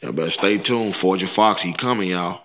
Y'all better stay tuned. Forger Fox, he coming, y'all.